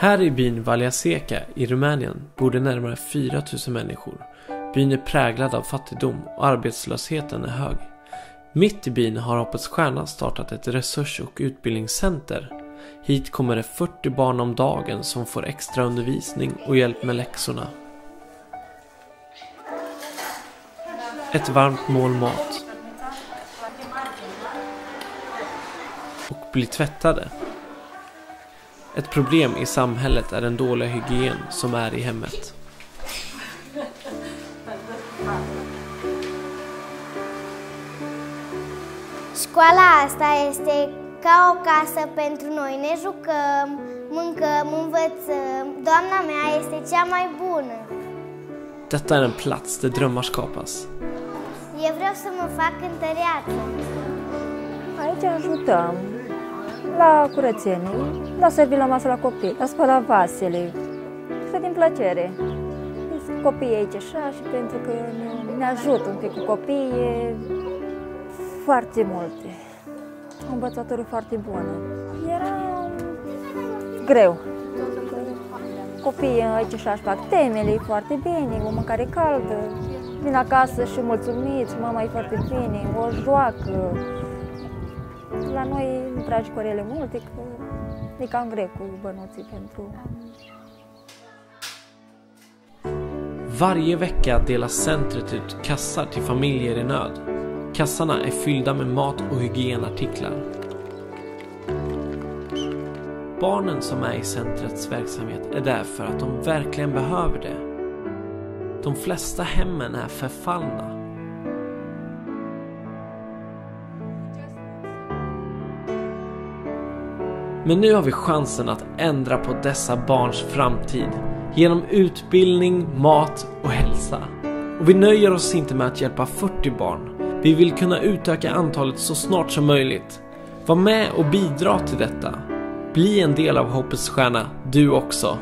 Här i byn Valiaseca i Rumänien bor det närmare 4000 människor. Byn är präglad av fattigdom och arbetslösheten är hög. Mitt i byn har Hoppets Stjärna startat ett resurs och utbildningscenter. Hit kommer det 40 barn om dagen som får extra undervisning och hjälp med läxorna. Ett varmt mål mat. Och bli tvättade. Ett problem i samhället är den dåliga hygien som är i hemmet. Școala asta este ca o casă pentru noi. Ne jucăm, mâncăm, învățăm. Doamna mea este cea mai bună. Detta är en plats där drömmar skapas. Eu vreau să mă fac cântăreață. Aici ajutăm la curățenie, la servi la masă la copii, la spăla vasele. Este din plăcere. Sunt copiii aici așa și pentru că ne, ne ajută un pic cu copiii, e foarte multe. O învățătură foarte bună. Era greu. Copiii aici așa își fac temele, e foarte bine, o mâncare caldă. Vin acasă și mulțumiți, mama e foarte bine, o joacă. La noi nu tragi corele multe, că e cam greu cu bănuții pentru... Varje vecka delar centret ut kassar till familjer i nöd. Kassarna är fyllda med mat och hygienartiklar. Barnen som är i centrets verksamhet är där för att de verkligen behöver det. De flesta hemmen är förfallna. Men nu har vi chansen att ändra på dessa barns framtid genom utbildning, mat och hälsa. Och vi nöjer oss inte med att hjälpa 40 barn. Vi vill kunna utöka antalet så snart som möjligt. Var med och bidra till detta. Bli en del av Hoppets Stjärna, du också.